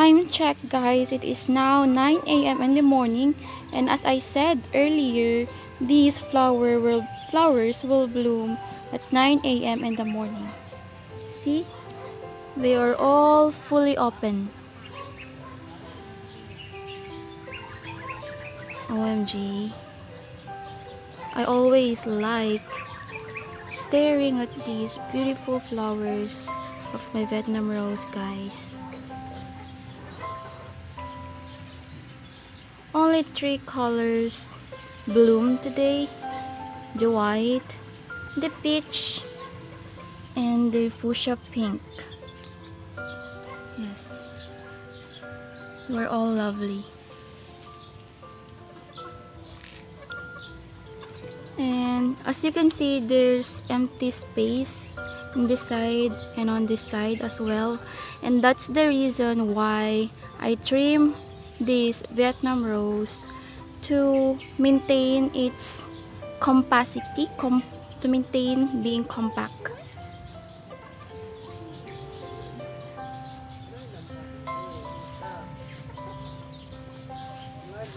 time check guys, it is now 9 a.m. in the morning and as I said earlier, these flower will, flowers will bloom at 9 a.m. in the morning. See? They are all fully open. OMG. I always like staring at these beautiful flowers of my Vietnam rose guys. Only three colors bloom today. The white, the peach, and the fuchsia pink. Yes. We're all lovely. And as you can see, there's empty space in this side and on this side as well. And that's the reason why I trim this Vietnam rose to maintain its compacity, com to maintain being compact.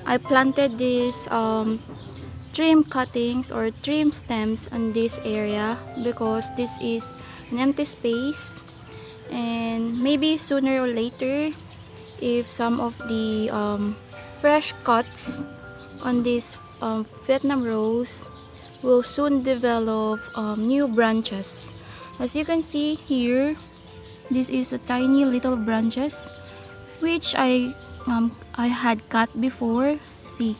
I planted these um, trim cuttings or trim stems on this area because this is an empty space and maybe sooner or later if some of the um, fresh cuts on this um, Vietnam rose will soon develop um, new branches. As you can see here this is a tiny little branches which I um, I had cut before. See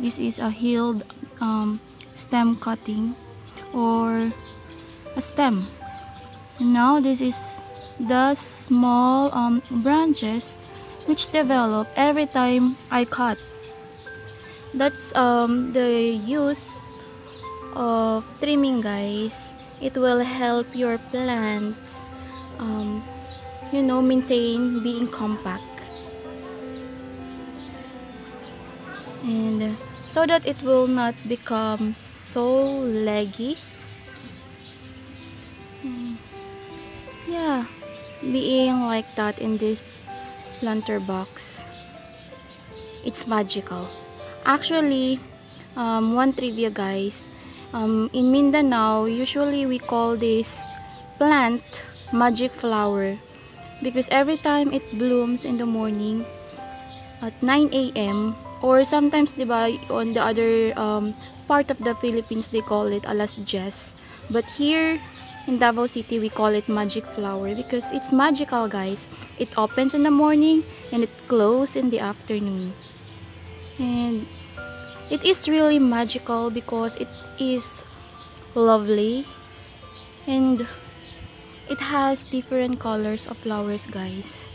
this is a healed um, stem cutting or a stem. Now this is the small um, branches which develop every time I cut. That's um, the use of trimming guys. It will help your plants um, you know maintain being compact. And so that it will not become so leggy. Hmm. yeah being like that in this planter box. It's magical. Actually um, one trivia guys. Um, in Mindanao usually we call this plant magic flower because every time it blooms in the morning at 9 a.m or sometimes diba on the other um, part of the Philippines they call it alas diyes but here in Davao City we call it magic flower because it's magical guys. It opens in the morning and it closes in the afternoon. And it is really magical because it is lovely and it has different colors of flowers guys.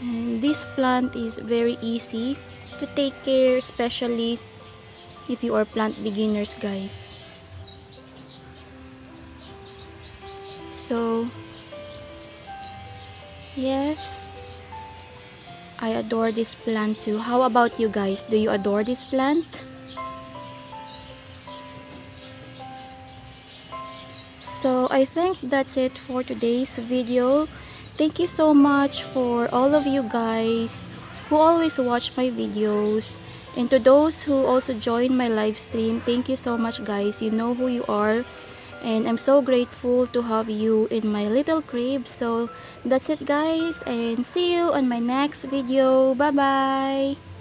And this plant is very easy to take care especially if you are plant beginners guys so yes I adore this plant too how about you guys do you adore this plant so I think that's it for today's video Thank you so much for all of you guys who always watch my videos. And to those who also join my live stream, thank you so much guys. You know who you are. And I'm so grateful to have you in my little crib. So that's it guys. And see you on my next video. Bye-bye.